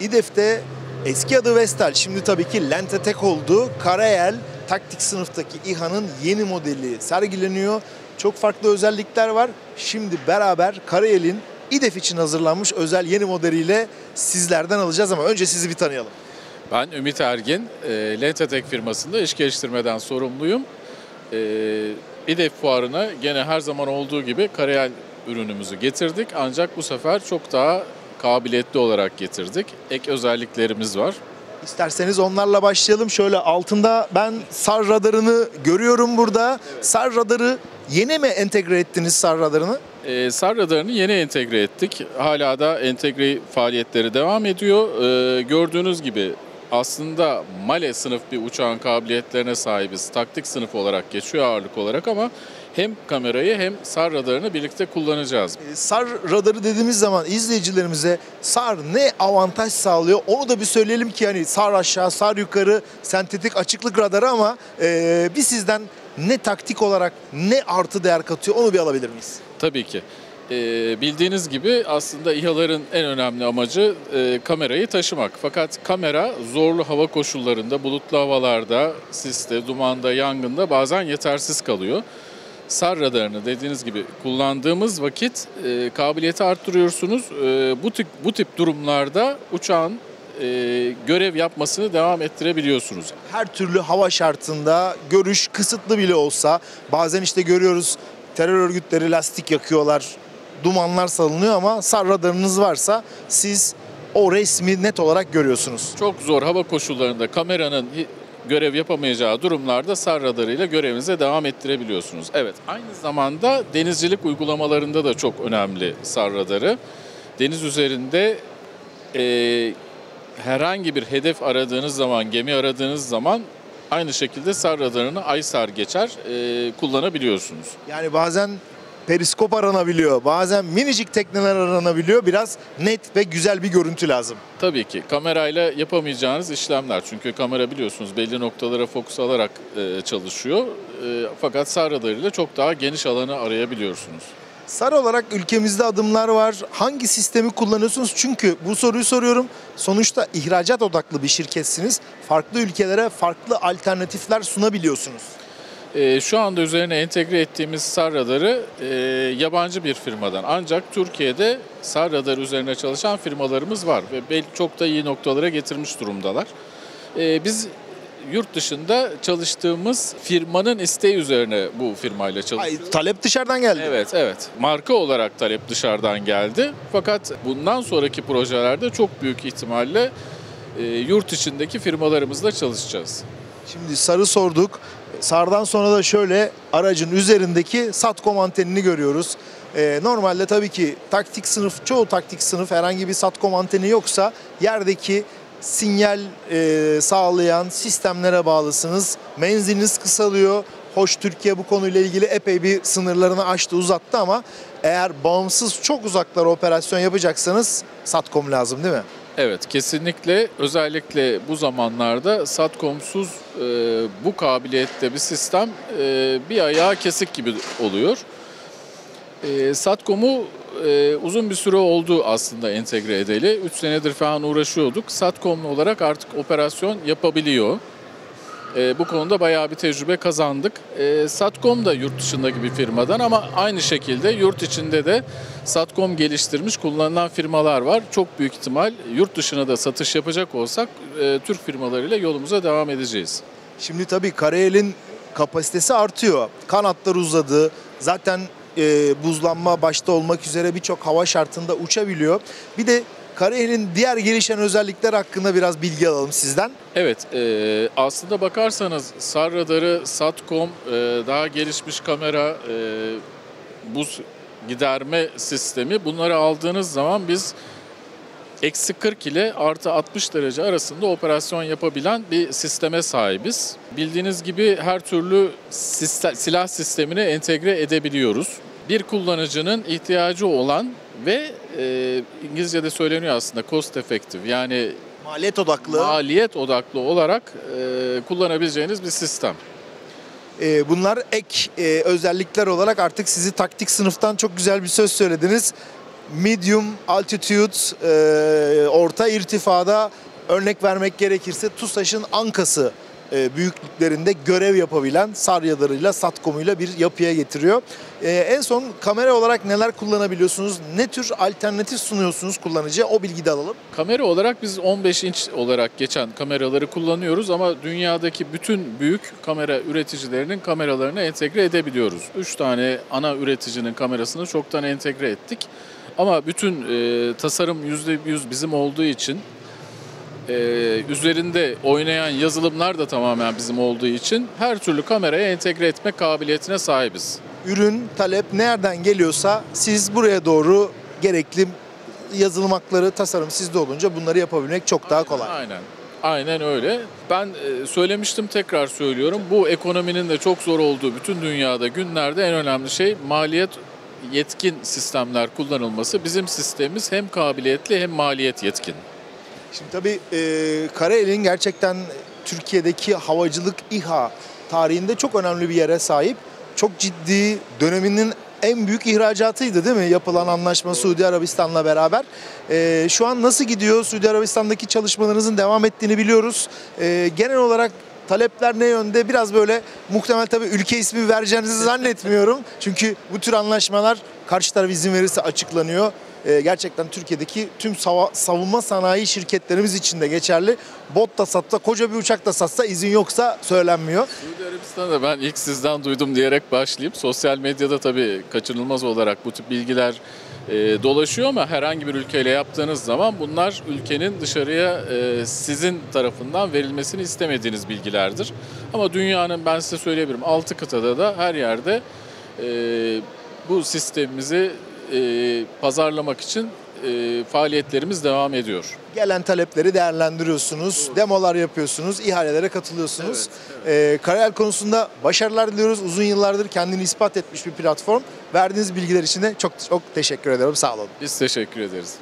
İDEF'te eski adı Vestel, şimdi tabii ki Lentetek oldu. Karayel taktik sınıftaki İHA'nın yeni modeli sergileniyor. Çok farklı özellikler var. Şimdi beraber Karayel'in İDEF için hazırlanmış özel yeni modeliyle sizlerden alacağız ama önce sizi bir tanıyalım. Ben Ümit Ergin, e, Lentetek firmasında iş geliştirmeden sorumluyum. E, İDEF fuarına gene her zaman olduğu gibi Karayel ürünümüzü getirdik ancak bu sefer çok daha kabiliyetli olarak getirdik. Ek özelliklerimiz var. İsterseniz onlarla başlayalım. Şöyle altında ben SAR radarını görüyorum burada. SAR radarı yeni mi entegre ettiniz SAR radarını? E, SAR radarını yeni entegre ettik. Hala da entegre faaliyetleri devam ediyor. E, gördüğünüz gibi aslında Male sınıf bir uçağın kabiliyetlerine sahibiz. Taktik sınıf olarak geçiyor ağırlık olarak ama hem kamerayı hem SAR radarını birlikte kullanacağız. Ee, SAR radarı dediğimiz zaman izleyicilerimize SAR ne avantaj sağlıyor onu da bir söyleyelim ki hani SAR aşağı, SAR yukarı sentetik açıklık radarı ama e, bir sizden ne taktik olarak ne artı değer katıyor onu bir alabilir miyiz? Tabii ki. Ee, bildiğiniz gibi aslında İHA'ların en önemli amacı e, kamerayı taşımak. Fakat kamera zorlu hava koşullarında, bulutlu havalarda, siste, dumanda, yangında bazen yetersiz kalıyor. SAR radarını dediğiniz gibi kullandığımız vakit e, kabiliyeti arttırıyorsunuz. E, bu tip bu tip durumlarda uçağın e, görev yapmasını devam ettirebiliyorsunuz. Her türlü hava şartında görüş kısıtlı bile olsa bazen işte görüyoruz terör örgütleri lastik yakıyorlar, dumanlar salınıyor ama SAR radarınız varsa siz o resmi net olarak görüyorsunuz. Çok zor hava koşullarında kameranın görev yapamayacağı durumlarda SAR radarıyla görevinize devam ettirebiliyorsunuz. Evet, aynı zamanda denizcilik uygulamalarında da çok önemli SAR radarı. Deniz üzerinde e, herhangi bir hedef aradığınız zaman, gemi aradığınız zaman aynı şekilde SAR radarını ISAR geçer e, kullanabiliyorsunuz. Yani bazen periskop aranabiliyor, bazen minicik tekneler aranabiliyor. Biraz net ve güzel bir görüntü lazım. Tabii ki kamerayla yapamayacağınız işlemler. Çünkü kamera biliyorsunuz belli noktalara fokus alarak e, çalışıyor. E, fakat SAR radarıyla çok daha geniş alanı arayabiliyorsunuz. SAR olarak ülkemizde adımlar var. Hangi sistemi kullanıyorsunuz? Çünkü bu soruyu soruyorum. Sonuçta ihracat odaklı bir şirketsiniz. Farklı ülkelere farklı alternatifler sunabiliyorsunuz. E, şu anda üzerine entegre ettiğimiz SAR radarı e, yabancı bir firmadan. Ancak Türkiye'de SAR radarı üzerine çalışan firmalarımız var ve belki çok da iyi noktalara getirmiş durumdalar. E, biz yurt dışında çalıştığımız firmanın isteği üzerine bu firmayla çalışıyoruz. Ay, talep dışarıdan geldi. Evet, evet. Marka olarak talep dışarıdan geldi. Fakat bundan sonraki projelerde çok büyük ihtimalle e, yurt içindeki firmalarımızla çalışacağız. Şimdi sarı sorduk. Sardan sonra da şöyle aracın üzerindeki SATCOM antenini görüyoruz. Ee, normalde tabii ki taktik sınıf, çoğu taktik sınıf herhangi bir SATCOM anteni yoksa yerdeki sinyal e, sağlayan sistemlere bağlısınız. Menziliniz kısalıyor. Hoş Türkiye bu konuyla ilgili epey bir sınırlarını aştı, uzattı ama eğer bağımsız çok uzaklara operasyon yapacaksanız SATCOM lazım değil mi? Evet, kesinlikle özellikle bu zamanlarda Satcom'suz e, bu kabiliyette bir sistem e, bir ayağı kesik gibi oluyor. E, Satcom'u e, uzun bir süre oldu aslında entegre edeli. 3 senedir falan uğraşıyorduk. Satcom olarak artık operasyon yapabiliyor. E, bu konuda bayağı bir tecrübe kazandık. E, Satcom da yurt dışındaki bir firmadan ama aynı şekilde yurt içinde de Satcom geliştirmiş kullanılan firmalar var. Çok büyük ihtimal yurt dışına da satış yapacak olsak e, Türk firmalarıyla yolumuza devam edeceğiz. Şimdi tabii Karayel'in kapasitesi artıyor. Kanatlar uzadı. Zaten e, buzlanma başta olmak üzere birçok hava şartında uçabiliyor. Bir de Karayel'in diğer gelişen özellikler hakkında biraz bilgi alalım sizden. Evet, e, aslında bakarsanız SAR radarı, SATCOM, e, daha gelişmiş kamera, e, buz giderme sistemi bunları aldığınız zaman biz eksi 40 ile artı 60 derece arasında operasyon yapabilen bir sisteme sahibiz. Bildiğiniz gibi her türlü silah sistemine entegre edebiliyoruz. Bir kullanıcının ihtiyacı olan ve e, İngilizce'de söyleniyor aslında cost effective yani Maliyet odaklı. maliyet odaklı olarak e, kullanabileceğiniz bir sistem. E, bunlar ek e, özellikler olarak artık sizi taktik sınıftan çok güzel bir söz söylediniz. medium altitude, e, orta irtifada örnek vermek gerekirse TUSAŞ'ın Ankası e, büyüklüklerinde görev yapabilen Saryadarıyla, Satkom'uyla bir yapıya getiriyor. E, en son kamera olarak neler kullanabiliyorsunuz? Ne tür alternatif sunuyorsunuz kullanıcıya? O bilgi de alalım. Kamera olarak biz 15 inç olarak geçen kameraları kullanıyoruz ama dünyadaki bütün büyük kamera üreticilerinin kameralarını entegre edebiliyoruz. 3 tane ana üreticinin kamerasını çoktan entegre ettik. Ama bütün e, tasarım %100 bizim olduğu için e, üzerinde oynayan yazılımlar da tamamen bizim olduğu için her türlü kameraya entegre etme kabiliyetine sahibiz. Ürün, talep nereden geliyorsa siz buraya doğru gerekli yazılım hakları, tasarım sizde olunca bunları yapabilmek çok daha kolay. Aynen. Aynen öyle. Ben e, söylemiştim tekrar söylüyorum. Bu ekonominin de çok zor olduğu bütün dünyada günlerde en önemli şey maliyet yetkin sistemler kullanılması. Bizim sistemimiz hem kabiliyetli hem maliyet yetkin. Şimdi tabii e, Karayel'in gerçekten Türkiye'deki havacılık İHA tarihinde çok önemli bir yere sahip. Çok ciddi döneminin en büyük ihracatıydı değil mi? Yapılan anlaşma Suudi Arabistan'la beraber. E, şu an nasıl gidiyor? Suudi Arabistan'daki çalışmalarınızın devam ettiğini biliyoruz. E, genel olarak talepler ne yönde? Biraz böyle muhtemel tabii ülke ismi vereceğinizi zannetmiyorum. Çünkü bu tür anlaşmalar karşı taraf izin verirse açıklanıyor. Ee, gerçekten Türkiye'deki tüm savunma sanayi şirketlerimiz için de geçerli. Bot da satsa, koca bir uçak da satsa izin yoksa söylenmiyor. Suudi Arabistan'da ben ilk sizden duydum diyerek başlayıp sosyal medyada tabii kaçınılmaz olarak bu tip bilgiler e, dolaşıyor ama herhangi bir ülkeyle yaptığınız zaman bunlar ülkenin dışarıya e, sizin tarafından verilmesini istemediğiniz bilgilerdir. Ama dünyanın ben size söyleyebilirim 6 kıtada da her yerde e, bu sistemimizi e, pazarlamak için e, faaliyetlerimiz devam ediyor. Gelen talepleri değerlendiriyorsunuz, demolar yapıyorsunuz, ihalelere katılıyorsunuz. Ee, Karayel konusunda başarılar diliyoruz. Uzun yıllardır kendini ispat etmiş bir platform. Verdiğiniz bilgiler için de çok çok teşekkür ederim. Sağ olun. Biz teşekkür ederiz.